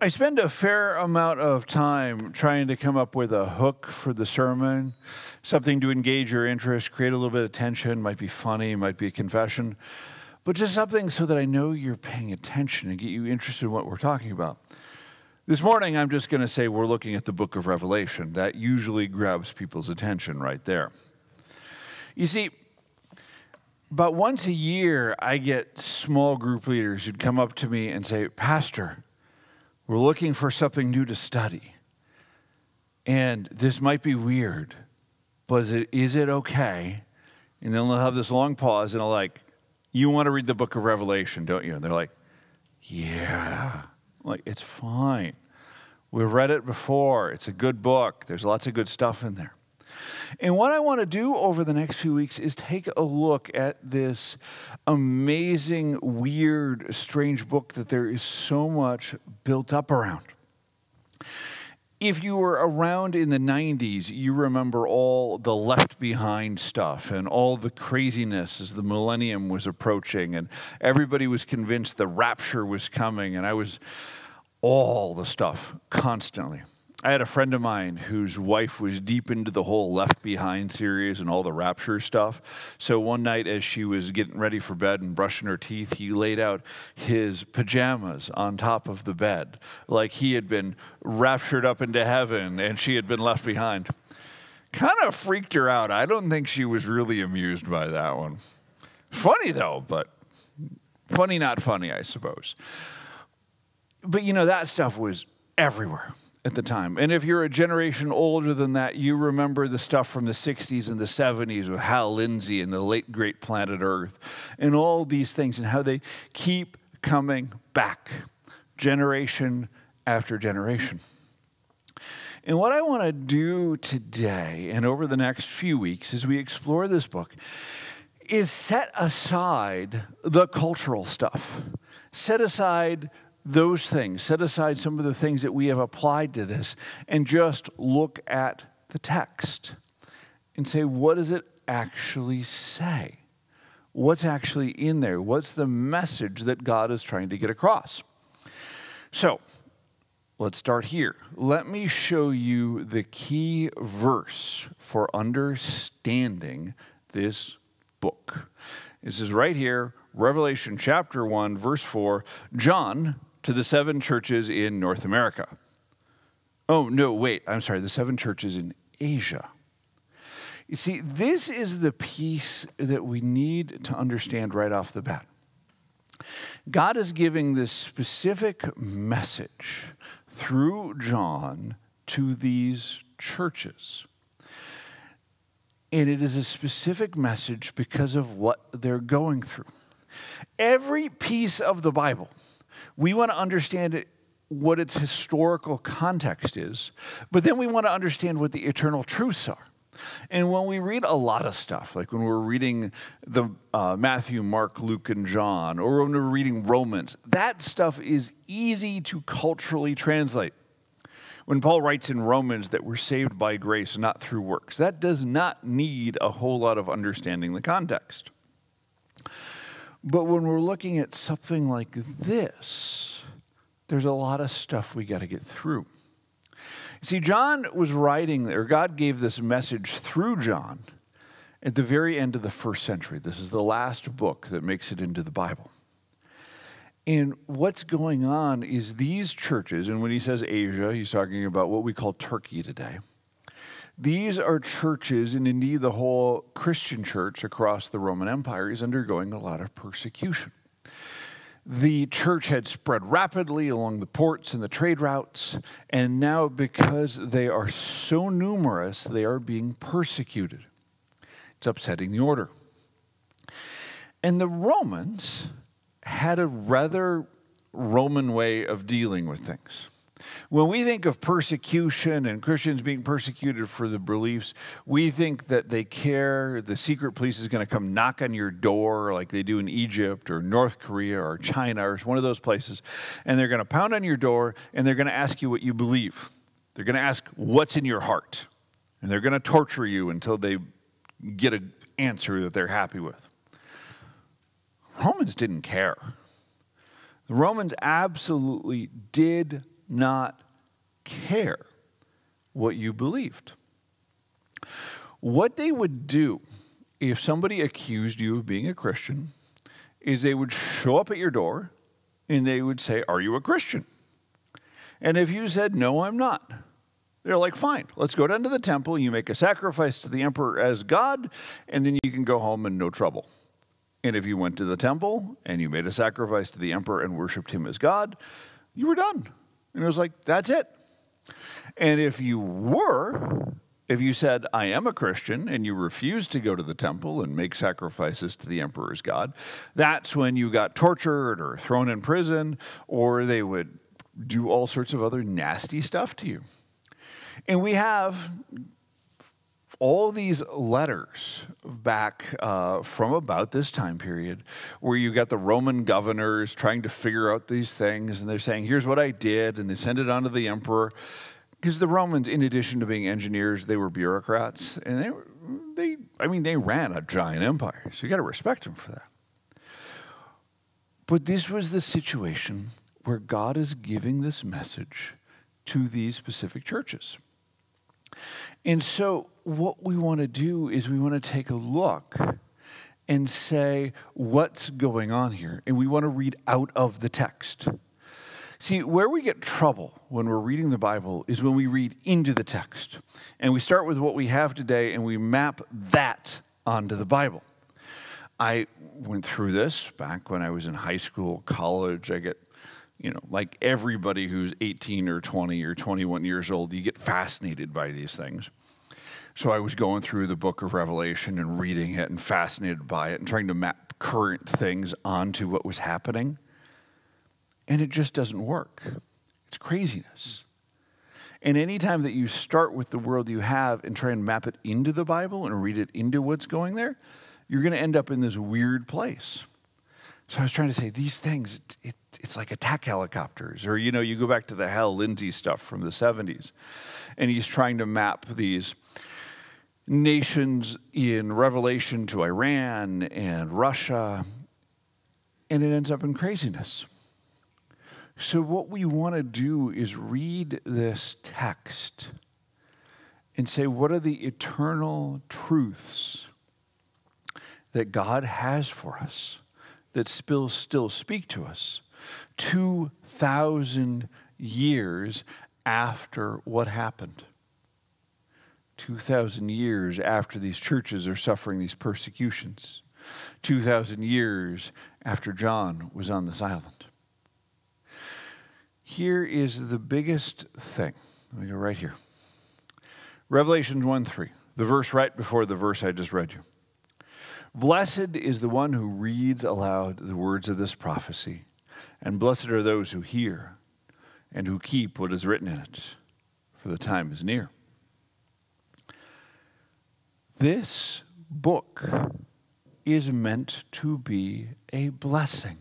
I spend a fair amount of time trying to come up with a hook for the sermon, something to engage your interest, create a little bit of tension, might be funny, might be a confession, but just something so that I know you're paying attention and get you interested in what we're talking about. This morning, I'm just going to say we're looking at the book of Revelation. That usually grabs people's attention right there. You see, about once a year, I get small group leaders who'd come up to me and say, Pastor, we're looking for something new to study. And this might be weird, but is it, is it okay? And then they'll have this long pause and I'll like, You want to read the book of Revelation, don't you? And they're like, Yeah. Like, it's fine. We've read it before. It's a good book. There's lots of good stuff in there. And what I want to do over the next few weeks is take a look at this amazing, weird, strange book that there is so much built up around. If you were around in the 90s, you remember all the left behind stuff and all the craziness as the millennium was approaching, and everybody was convinced the rapture was coming, and I was all the stuff constantly. I had a friend of mine whose wife was deep into the whole Left Behind series and all the rapture stuff. So one night, as she was getting ready for bed and brushing her teeth, he laid out his pajamas on top of the bed, like he had been raptured up into heaven and she had been left behind. Kind of freaked her out. I don't think she was really amused by that one. Funny though, but funny, not funny, I suppose. But you know, that stuff was everywhere at the time. And if you're a generation older than that, you remember the stuff from the 60s and the 70s with Hal Lindsey and the late great Planet Earth and all these things and how they keep coming back generation after generation. And what I want to do today and over the next few weeks as we explore this book is set aside the cultural stuff, set aside those things, set aside some of the things that we have applied to this, and just look at the text and say, what does it actually say? What's actually in there? What's the message that God is trying to get across? So, let's start here. Let me show you the key verse for understanding this book. This is right here, Revelation chapter 1, verse 4. John, to the seven churches in North America. Oh, no, wait, I'm sorry, the seven churches in Asia. You see, this is the piece that we need to understand right off the bat. God is giving this specific message through John to these churches. And it is a specific message because of what they're going through. Every piece of the Bible we want to understand what its historical context is, but then we want to understand what the eternal truths are. And when we read a lot of stuff, like when we're reading the uh, Matthew, Mark, Luke, and John, or when we're reading Romans, that stuff is easy to culturally translate. When Paul writes in Romans that we're saved by grace, not through works, that does not need a whole lot of understanding the context. But when we're looking at something like this, there's a lot of stuff we got to get through. See, John was writing, or God gave this message through John at the very end of the first century. This is the last book that makes it into the Bible. And what's going on is these churches, and when he says Asia, he's talking about what we call Turkey today. These are churches, and indeed the whole Christian church across the Roman Empire is undergoing a lot of persecution. The church had spread rapidly along the ports and the trade routes, and now because they are so numerous, they are being persecuted. It's upsetting the order. And the Romans had a rather Roman way of dealing with things. When we think of persecution and Christians being persecuted for the beliefs, we think that they care, the secret police is going to come knock on your door like they do in Egypt or North Korea or China or one of those places, and they're going to pound on your door and they're going to ask you what you believe. They're going to ask what's in your heart, and they're going to torture you until they get an answer that they're happy with. Romans didn't care. The Romans absolutely did not care what you believed. What they would do if somebody accused you of being a Christian is they would show up at your door and they would say, Are you a Christian? And if you said, No, I'm not, they're like, Fine, let's go down to the temple. You make a sacrifice to the emperor as God, and then you can go home and no trouble. And if you went to the temple and you made a sacrifice to the emperor and worshiped him as God, you were done. And it was like, That's it. And if you were, if you said, I am a Christian, and you refused to go to the temple and make sacrifices to the emperor's God, that's when you got tortured or thrown in prison, or they would do all sorts of other nasty stuff to you. And we have all these letters back uh, from about this time period where you got the Roman governors trying to figure out these things, and they're saying, Here's what I did, and they send it on to the emperor because the Romans, in addition to being engineers, they were bureaucrats, and they, they, I mean, they ran a giant empire. So you got to respect them for that. But this was the situation where God is giving this message to these specific churches. And so, what we want to do is we want to take a look and say, what's going on here? And we want to read out of the text. See, where we get trouble when we're reading the Bible is when we read into the text. And we start with what we have today and we map that onto the Bible. I went through this back when I was in high school, college. I get, you know, like everybody who's 18 or 20 or 21 years old, you get fascinated by these things. So I was going through the book of Revelation and reading it and fascinated by it and trying to map current things onto what was happening. And it just doesn't work. It's craziness. And anytime that you start with the world you have and try and map it into the Bible and read it into what's going there, you're going to end up in this weird place. So I was trying to say these things, it, it, it's like attack helicopters. Or, you know, you go back to the Hal Lindsey stuff from the 70s, and he's trying to map these nations in Revelation to Iran and Russia, and it ends up in craziness. So, what we want to do is read this text and say, what are the eternal truths that God has for us that still, still speak to us 2,000 years after what happened? 2,000 years after these churches are suffering these persecutions, 2,000 years after John was on this island. Here is the biggest thing. Let me go right here. Revelation 1 3, the verse right before the verse I just read you. Blessed is the one who reads aloud the words of this prophecy, and blessed are those who hear and who keep what is written in it, for the time is near. This book is meant to be a blessing.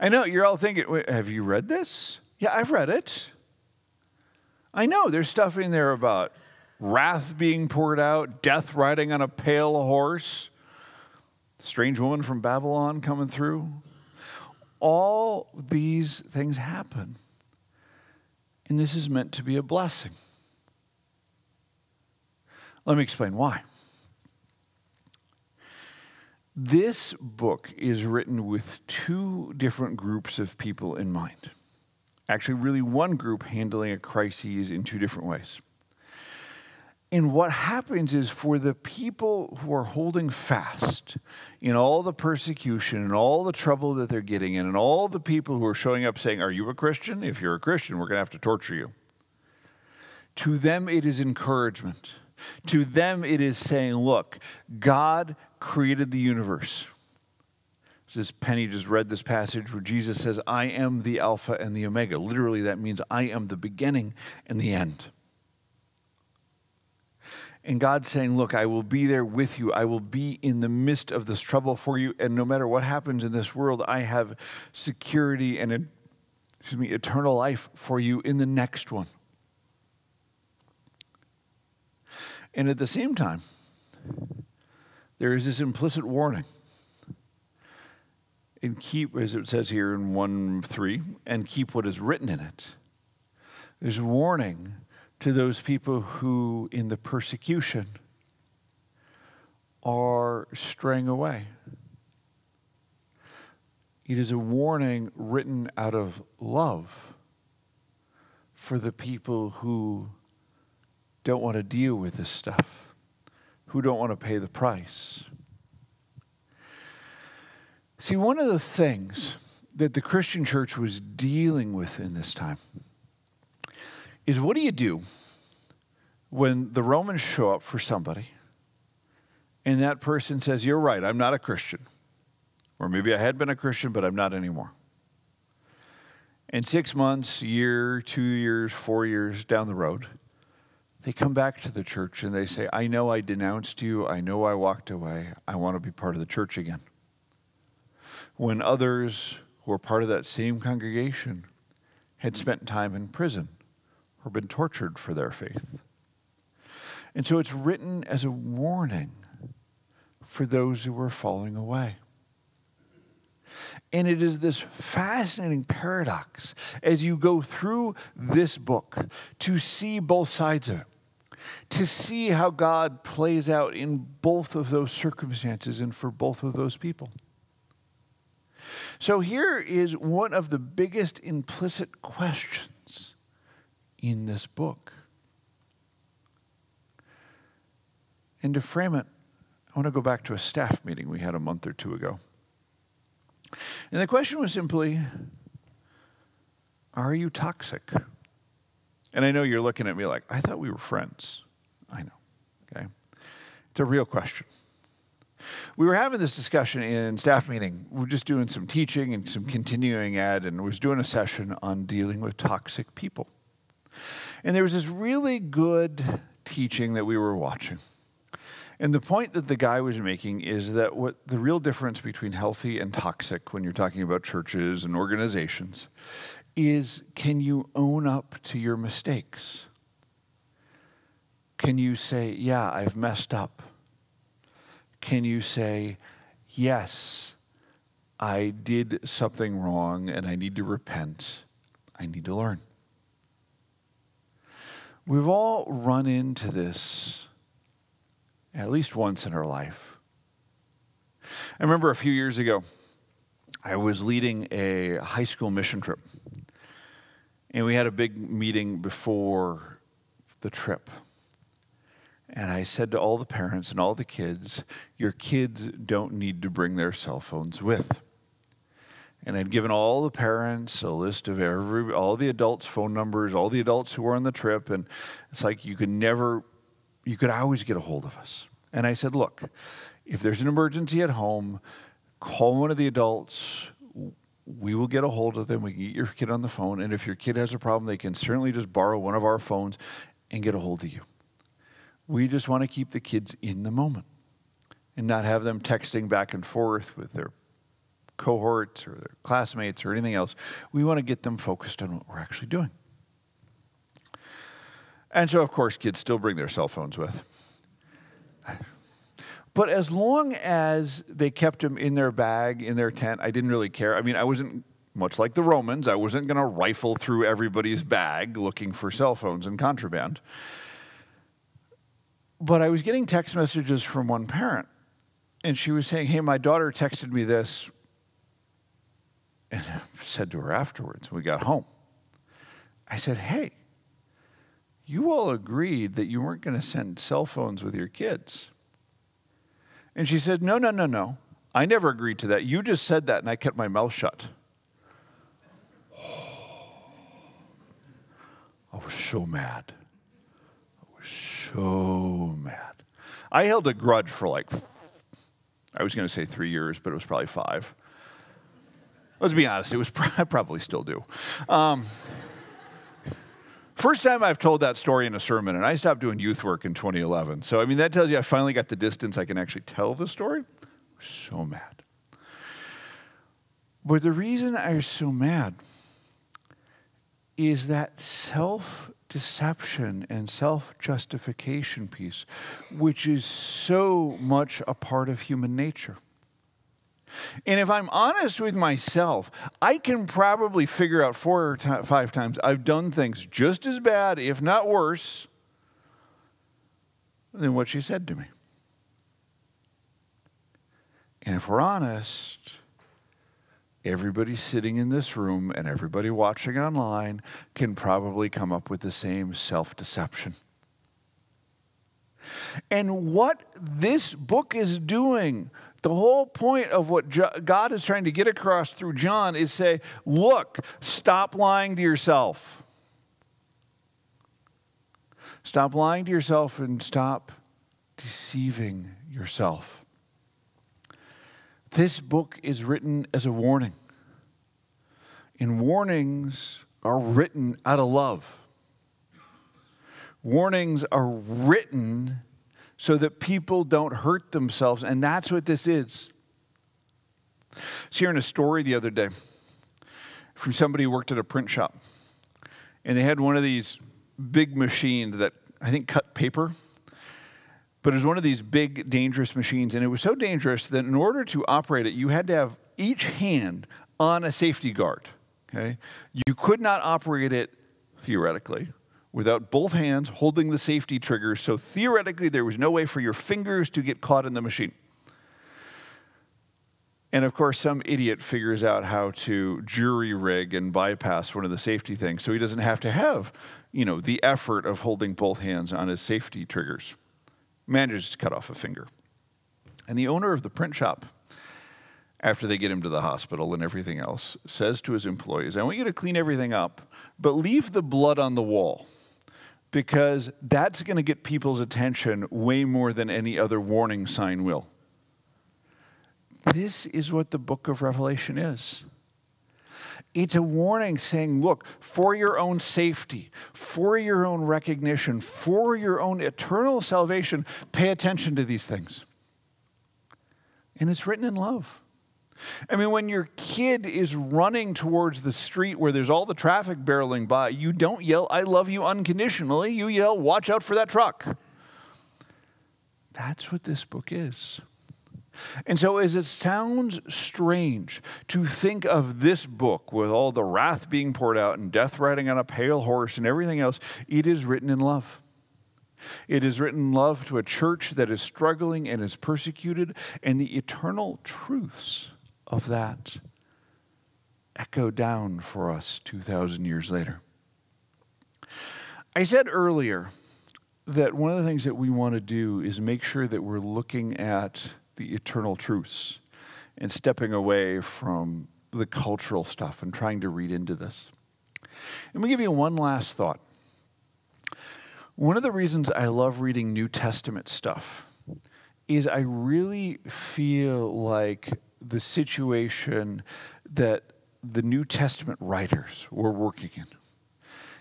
I know you're all thinking, have you read this? Yeah, I've read it. I know there's stuff in there about wrath being poured out, death riding on a pale horse, strange woman from Babylon coming through. All these things happen. And this is meant to be a blessing. Let me explain why. This book is written with two different groups of people in mind. Actually, really, one group handling a crisis in two different ways. And what happens is for the people who are holding fast in all the persecution and all the trouble that they're getting in, and all the people who are showing up saying, Are you a Christian? If you're a Christian, we're going to have to torture you. To them, it is encouragement. To them, it is saying, Look, God created the universe. As Penny just read this passage where Jesus says, I am the Alpha and the Omega. Literally, that means I am the beginning and the end. And God's saying, Look, I will be there with you. I will be in the midst of this trouble for you. And no matter what happens in this world, I have security and excuse me, eternal life for you in the next one. And at the same time, there is this implicit warning. and keep, as it says here in 1 3, and keep what is written in it. There's a warning to those people who, in the persecution, are straying away. It is a warning written out of love for the people who don't want to deal with this stuff, who don't want to pay the price. See, one of the things that the Christian church was dealing with in this time is what do you do when the Romans show up for somebody and that person says, You're right, I'm not a Christian? Or maybe I had been a Christian, but I'm not anymore. And six months, year, two years, four years down the road, they come back to the church and they say, I know I denounced you. I know I walked away. I want to be part of the church again. When others who were part of that same congregation had spent time in prison or been tortured for their faith. And so it's written as a warning for those who were falling away. And it is this fascinating paradox as you go through this book to see both sides of it, to see how God plays out in both of those circumstances and for both of those people. So here is one of the biggest implicit questions in this book. And to frame it, I want to go back to a staff meeting we had a month or two ago. And the question was simply Are you toxic? And I know you're looking at me like, I thought we were friends. I know, okay? It's a real question. We were having this discussion in staff meeting. We are just doing some teaching and some continuing ed, and we was doing a session on dealing with toxic people. And there was this really good teaching that we were watching. And the point that the guy was making is that what the real difference between healthy and toxic when you're talking about churches and organizations is can you own up to your mistakes? Can you say, yeah, I've messed up? Can you say, yes, I did something wrong and I need to repent? I need to learn. We've all run into this at least once in her life. I remember a few years ago, I was leading a high school mission trip. And we had a big meeting before the trip. And I said to all the parents and all the kids, Your kids don't need to bring their cell phones with. And I'd given all the parents a list of every, all the adults' phone numbers, all the adults who were on the trip. And it's like you could never you could always get a hold of us. And I said, look, if there's an emergency at home, call one of the adults. We will get a hold of them. We can get your kid on the phone. And if your kid has a problem, they can certainly just borrow one of our phones and get a hold of you. We just want to keep the kids in the moment and not have them texting back and forth with their cohorts or their classmates or anything else. We want to get them focused on what we're actually doing. And so, of course, kids still bring their cell phones with. But as long as they kept them in their bag, in their tent, I didn't really care. I mean, I wasn't much like the Romans, I wasn't going to rifle through everybody's bag looking for cell phones and contraband. But I was getting text messages from one parent, and she was saying, Hey, my daughter texted me this. And I said to her afterwards, when we got home. I said, Hey, you all agreed that you weren't going to send cell phones with your kids. And she said, No, no, no, no. I never agreed to that. You just said that, and I kept my mouth shut. I was so mad. I was so mad. I held a grudge for like, I was going to say three years, but it was probably five. Let's be honest, it was, I probably still do. Um, First time I've told that story in a sermon, and I stopped doing youth work in 2011. So, I mean, that tells you I finally got the distance I can actually tell the story. So mad. But the reason I was so mad is that self deception and self justification piece, which is so much a part of human nature. And if I'm honest with myself, I can probably figure out four or five times I've done things just as bad, if not worse, than what she said to me. And if we're honest, everybody sitting in this room and everybody watching online can probably come up with the same self deception. And what this book is doing, the whole point of what God is trying to get across through John is say, look, stop lying to yourself. Stop lying to yourself and stop deceiving yourself. This book is written as a warning. And warnings are written out of love. Warnings are written so that people don't hurt themselves, and that's what this is. I was hearing a story the other day from somebody who worked at a print shop, and they had one of these big machines that I think cut paper. But it was one of these big, dangerous machines, and it was so dangerous that in order to operate it, you had to have each hand on a safety guard. Okay? You could not operate it theoretically without both hands holding the safety triggers. So theoretically, there was no way for your fingers to get caught in the machine. And of course, some idiot figures out how to jury rig and bypass one of the safety things so he doesn't have to have, you know, the effort of holding both hands on his safety triggers. Manages to cut off a finger. And the owner of the print shop after they get him to the hospital and everything else, says to his employees, I want you to clean everything up, but leave the blood on the wall because that's going to get people's attention way more than any other warning sign will. This is what the book of Revelation is. It's a warning saying, look, for your own safety, for your own recognition, for your own eternal salvation, pay attention to these things. And it's written in love. I mean, when your kid is running towards the street where there's all the traffic barreling by, you don't yell, I love you unconditionally. You yell, watch out for that truck. That's what this book is. And so, as it sounds strange to think of this book with all the wrath being poured out and death riding on a pale horse and everything else, it is written in love. It is written in love to a church that is struggling and is persecuted, and the eternal truths of that echo down for us 2,000 years later. I said earlier that one of the things that we want to do is make sure that we're looking at the eternal truths and stepping away from the cultural stuff and trying to read into this. Let me give you one last thought. One of the reasons I love reading New Testament stuff is I really feel like the situation that the New Testament writers were working in,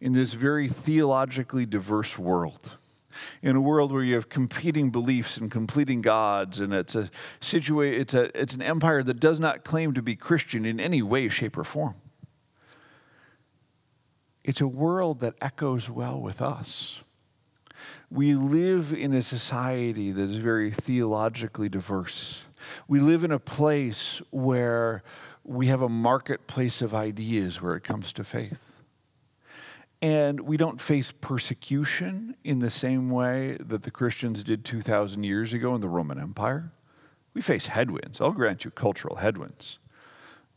in this very theologically diverse world. In a world where you have competing beliefs and competing gods, and it's a situa- it's a it's an empire that does not claim to be Christian in any way, shape, or form. It's a world that echoes well with us. We live in a society that is very theologically diverse. We live in a place where we have a marketplace of ideas where it comes to faith. And we don't face persecution in the same way that the Christians did 2,000 years ago in the Roman Empire. We face headwinds. I'll grant you cultural headwinds.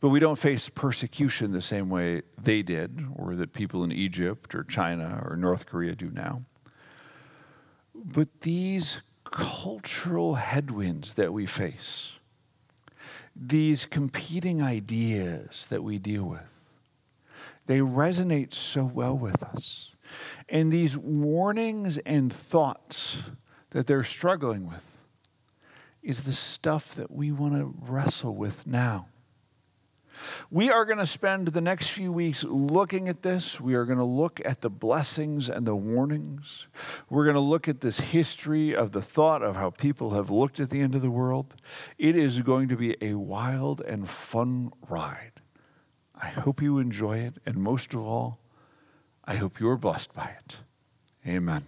But we don't face persecution the same way they did, or that people in Egypt or China or North Korea do now. But these cultural headwinds that we face, these competing ideas that we deal with, they resonate so well with us. And these warnings and thoughts that they're struggling with is the stuff that we want to wrestle with now. We are going to spend the next few weeks looking at this. We are going to look at the blessings and the warnings. We're going to look at this history of the thought of how people have looked at the end of the world. It is going to be a wild and fun ride. I hope you enjoy it, and most of all, I hope you're blessed by it. Amen.